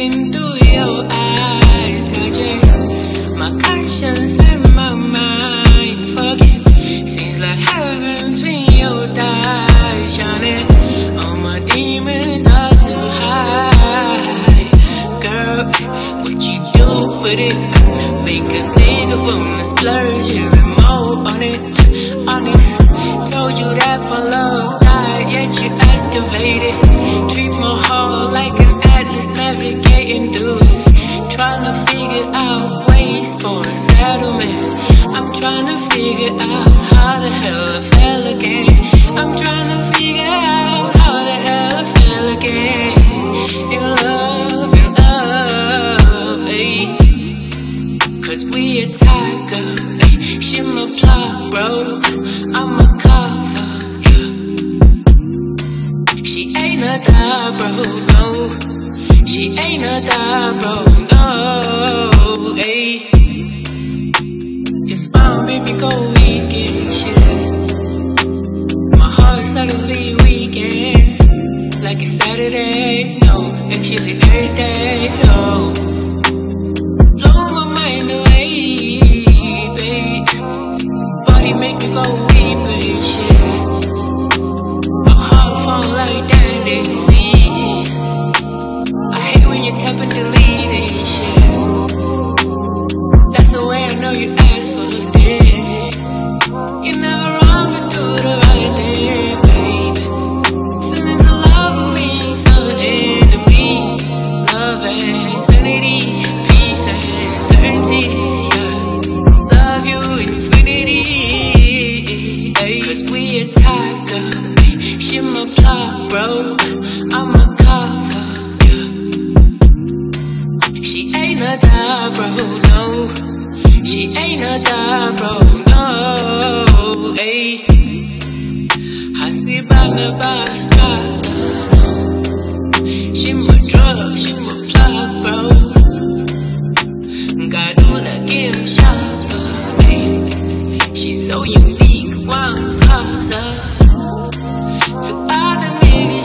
your eyes touching my conscience and my mind. Forget seems like heaven between your thighs, shining. All my demons are too high, girl. What you do with it? Make a nigga wanna splurge your remote on it. Honest, told you that my love died, yet you excavated. Trying to figure out how the hell I fell again. I'm trying to figure out how the hell I fell again. In love, in love, ayy. Cause we a tiger, ayy. She my plot, bro. I'm a cover, yeah. She ain't a die, bro, no. She ain't a die, bro, no, ayy. Suddenly weakened. Like it's Saturday, no, actually every day, oh. Blow my mind away, babe. Body make me go weep and shit. My heart fall like that disease. And sanity, peace and certainty. Love you infinity. Cause we a tiger. She my plot, bro. I'm a cover. She ain't a die, bro. No. She ain't a die, bro. No. so unique. One to other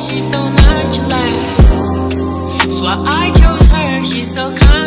she's so natural. So I chose her, she's so kind.